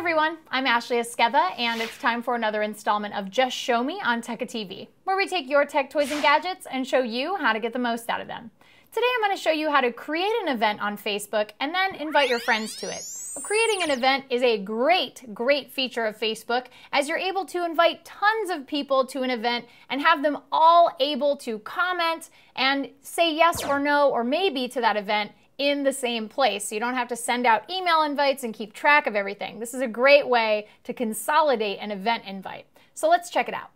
I'm Ashley Esqueda, and it's time for another installment of Just Show Me on Tecca TV, where we take your tech toys and gadgets and show you how to get the most out of them. Today I'm going to show you how to create an event on Facebook and then invite your friends to it. Creating an event is a great, great feature of Facebook as you're able to invite tons of people to an event and have them all able to comment and say yes or no or maybe to that event in the same place. So you don't have to send out email invites and keep track of everything. This is a great way to consolidate an event invite. So let's check it out.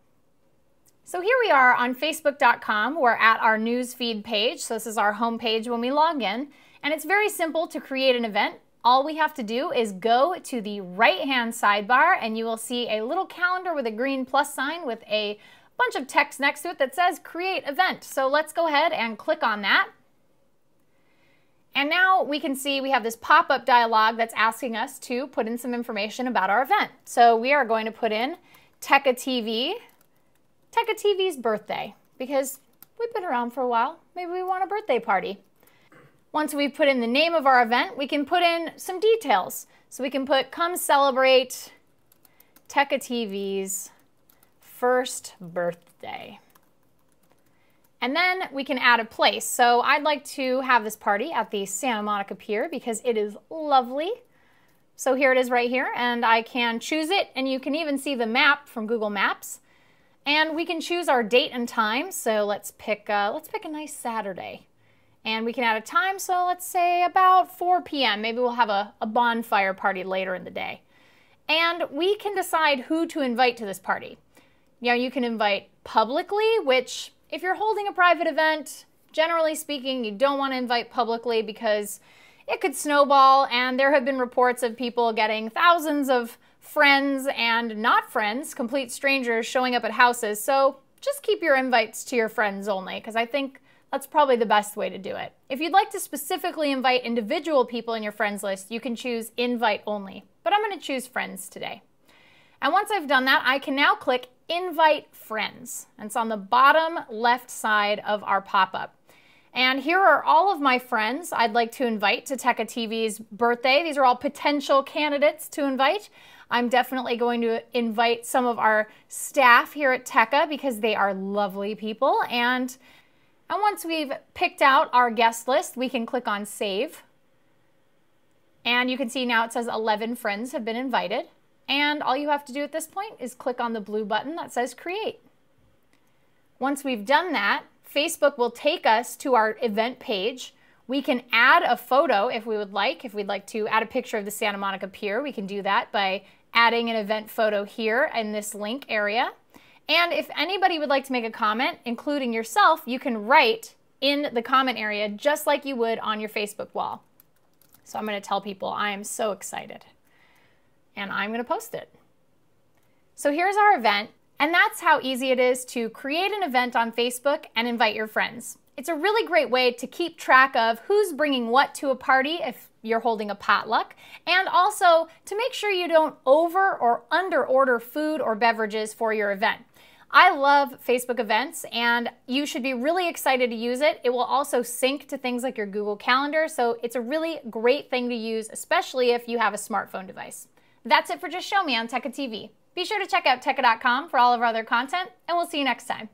So here we are on facebook.com. We're at our newsfeed page. So this is our home page when we log in. And it's very simple to create an event. All we have to do is go to the right-hand sidebar and you will see a little calendar with a green plus sign with a bunch of text next to it that says create event. So let's go ahead and click on that. And now we can see we have this pop-up dialog that's asking us to put in some information about our event. So we are going to put in Tecca TV, Tecca TV's birthday, because we've been around for a while. Maybe we want a birthday party. Once we've put in the name of our event, we can put in some details. So we can put, come celebrate Tecca TV's first birthday. And then we can add a place. So I'd like to have this party at the Santa Monica Pier because it is lovely. So here it is right here, and I can choose it, and you can even see the map from Google Maps. And we can choose our date and time. So let's pick, uh, let's pick a nice Saturday. And we can add a time, so let's say about 4 p.m. Maybe we'll have a, a bonfire party later in the day. And we can decide who to invite to this party. Know, you can invite publicly, which if you're holding a private event, generally speaking, you don't want to invite publicly because it could snowball, and there have been reports of people getting thousands of friends and not friends, complete strangers, showing up at houses. So just keep your invites to your friends only, because I think that's probably the best way to do it. If you'd like to specifically invite individual people in your friends list, you can choose invite only, but I'm going to choose friends today. And once I've done that, I can now click invite friends. And it's on the bottom left side of our pop-up. And here are all of my friends I'd like to invite to Tecca TV's birthday. These are all potential candidates to invite. I'm definitely going to invite some of our staff here at Tecca because they are lovely people. And, and once we've picked out our guest list, we can click on Save. And you can see now it says 11 friends have been invited. And all you have to do at this point is click on the blue button that says create. Once we've done that, Facebook will take us to our event page. We can add a photo if we would like. If we'd like to add a picture of the Santa Monica Pier, we can do that by adding an event photo here in this link area. And if anybody would like to make a comment, including yourself, you can write in the comment area just like you would on your Facebook wall. So I'm going to tell people I am so excited and I'm going to post it. So here's our event, and that's how easy it is to create an event on Facebook and invite your friends. It's a really great way to keep track of who's bringing what to a party if you're holding a potluck, and also to make sure you don't over or under order food or beverages for your event. I love Facebook events and you should be really excited to use it. It will also sync to things like your Google Calendar, so it's a really great thing to use, especially if you have a smartphone device. That's it for Just Show Me on Tecca TV. Be sure to check out Tecca.com for all of our other content, and we'll see you next time.